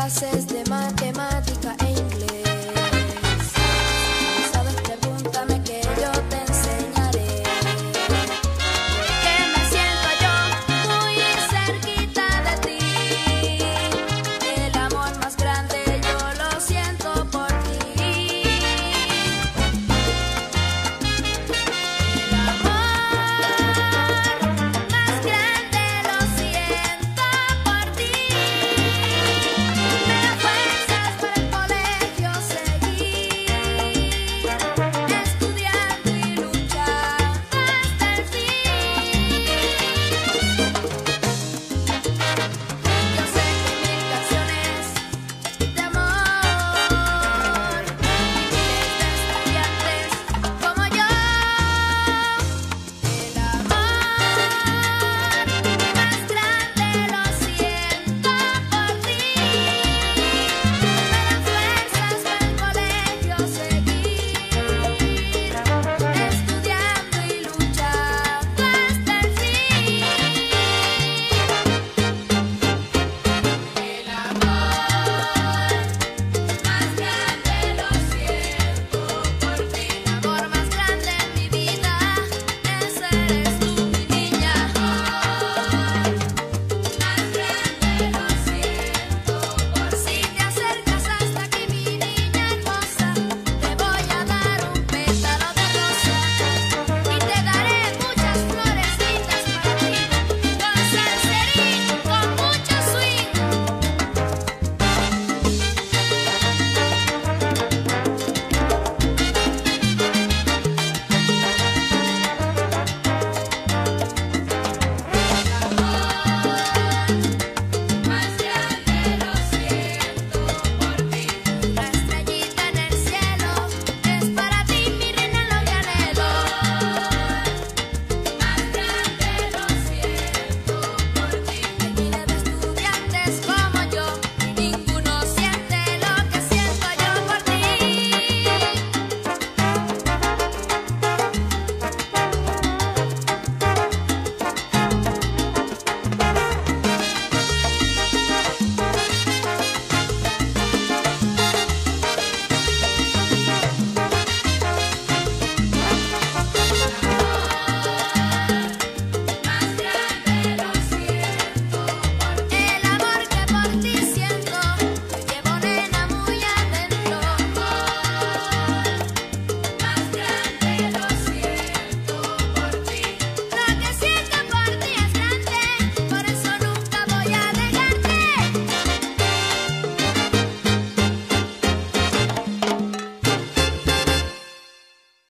clases de matemáticas.